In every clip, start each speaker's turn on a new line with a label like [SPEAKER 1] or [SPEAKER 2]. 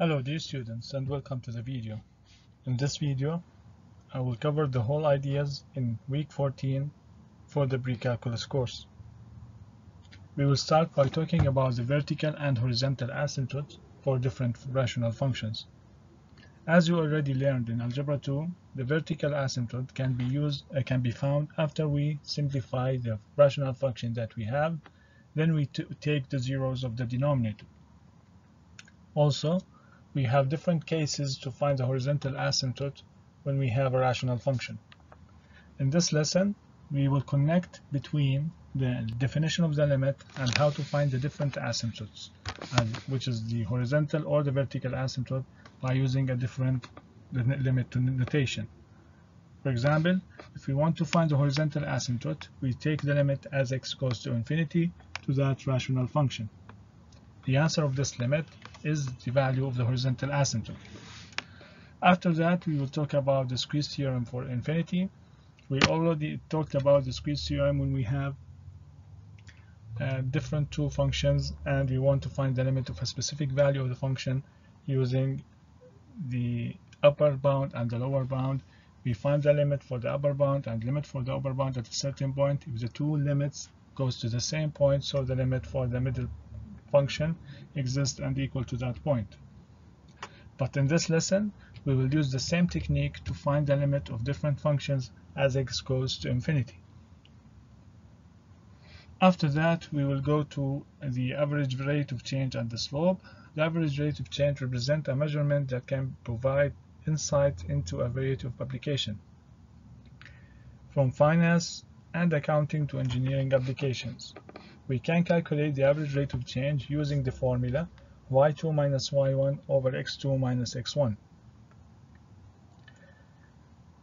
[SPEAKER 1] Hello dear students and welcome to the video. In this video I will cover the whole ideas in week 14 for the pre-calculus course. We will start by talking about the vertical and horizontal asymptotes for different rational functions. As you already learned in Algebra 2, the vertical asymptote can be used uh, can be found after we simplify the rational function that we have, then we take the zeros of the denominator. Also, we have different cases to find the horizontal asymptote when we have a rational function. In this lesson, we will connect between the definition of the limit and how to find the different asymptotes, which is the horizontal or the vertical asymptote by using a different limit notation. For example, if we want to find the horizontal asymptote, we take the limit as x goes to infinity to that rational function. The answer of this limit is the value of the horizontal asymptote. After that, we will talk about the squeeze theorem for infinity. We already talked about the squeeze theorem when we have uh, different two functions and we want to find the limit of a specific value of the function using the upper bound and the lower bound. We find the limit for the upper bound and limit for the upper bound at a certain point. If the two limits goes to the same point, so the limit for the middle function exists and equal to that point. But in this lesson, we will use the same technique to find the limit of different functions as x goes to infinity. After that, we will go to the average rate of change and the slope. The average rate of change represents a measurement that can provide insight into a variety of applications, from finance and accounting to engineering applications. We can calculate the average rate of change using the formula y2 minus y1 over x2 minus x1.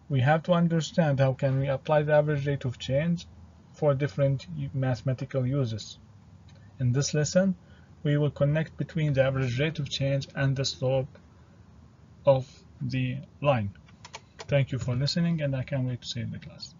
[SPEAKER 1] We have to understand how can we apply the average rate of change for different mathematical uses. In this lesson, we will connect between the average rate of change and the slope of the line. Thank you for listening and I can't wait to see you in the class.